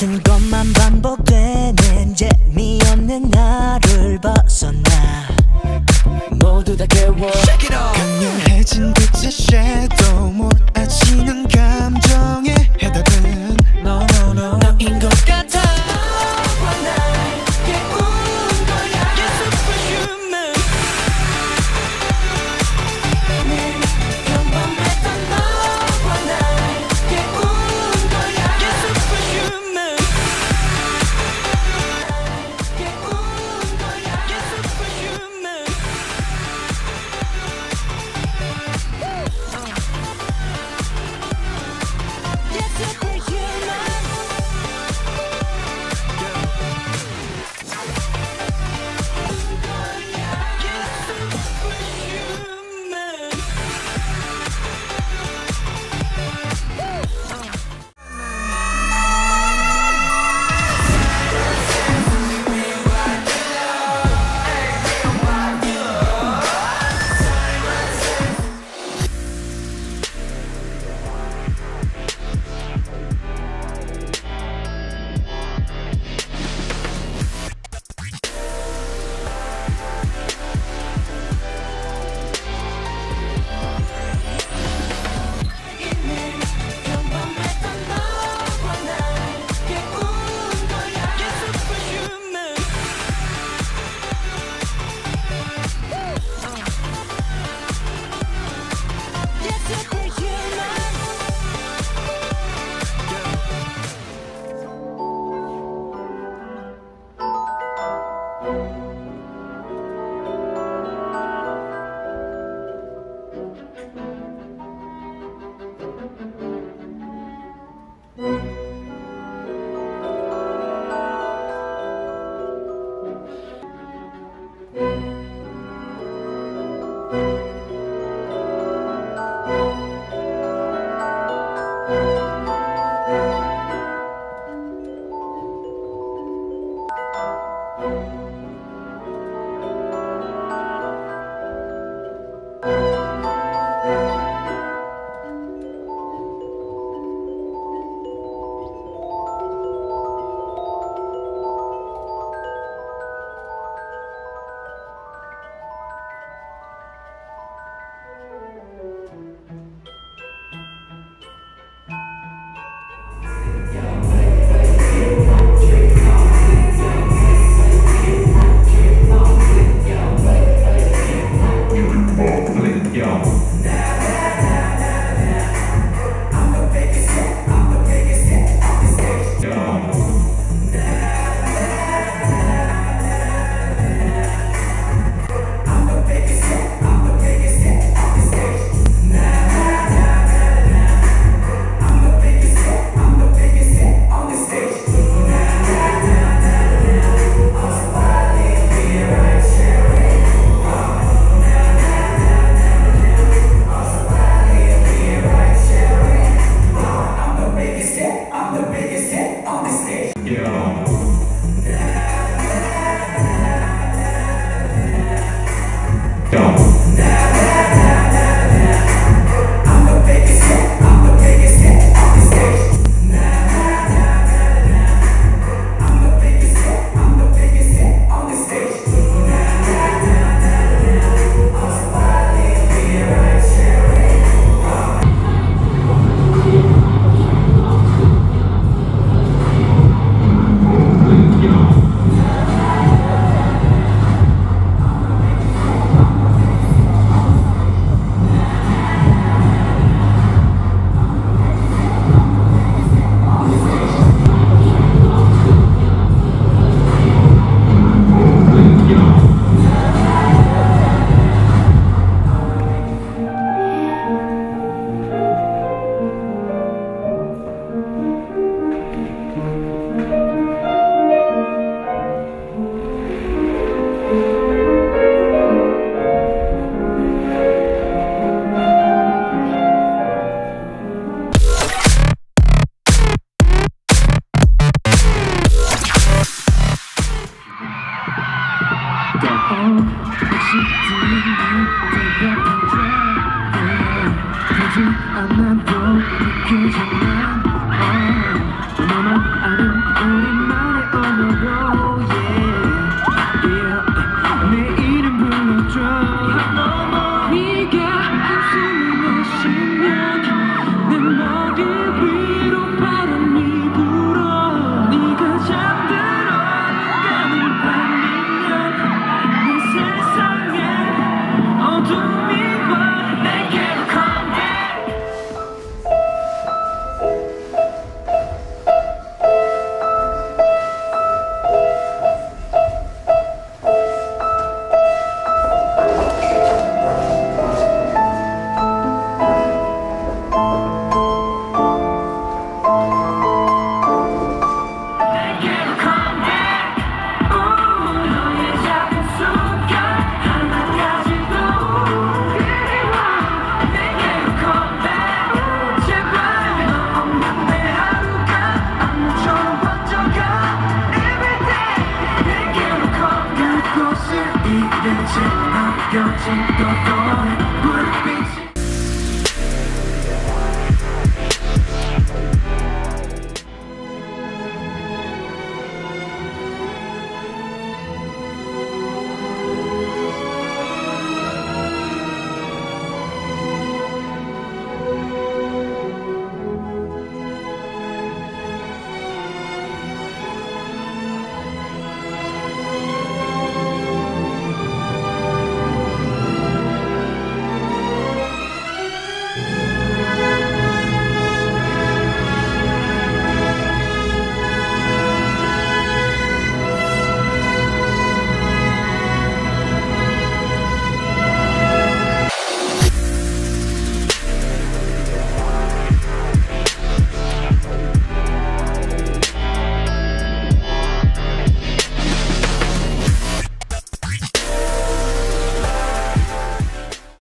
같은 것만 반복되는 재미없는 하루를 벗어나. 모두 다 깨워. 강렬해진 빛의 섀도우 몰아치는 않아도 느껴져 Don't, don't, don't,